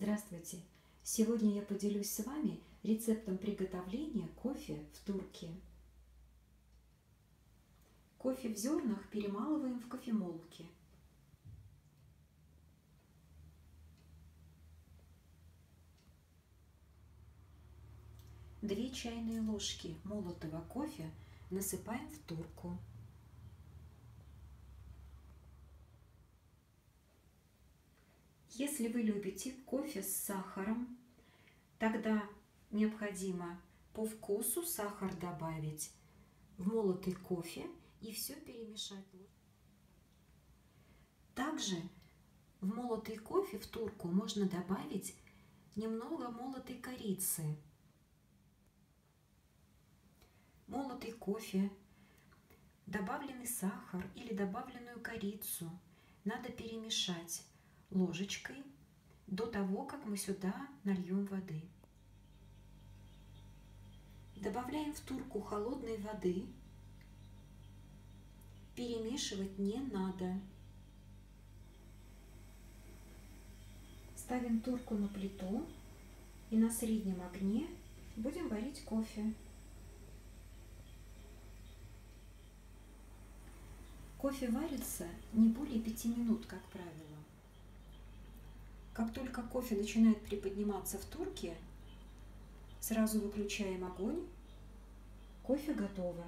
Здравствуйте! Сегодня я поделюсь с вами рецептом приготовления кофе в турке. Кофе в зернах перемалываем в кофемолке. Две чайные ложки молотого кофе насыпаем в турку. Если вы любите кофе с сахаром, тогда необходимо по вкусу сахар добавить в молотый кофе и все перемешать. Также в молотый кофе в турку можно добавить немного молотой корицы. Молотый кофе, добавленный сахар или добавленную корицу надо перемешать ложечкой до того, как мы сюда нальем воды. Добавляем в турку холодной воды. Перемешивать не надо. Ставим турку на плиту и на среднем огне будем варить кофе. Кофе варится не более пяти минут, как правило. Как только кофе начинает приподниматься в турке, сразу выключаем огонь. Кофе готово.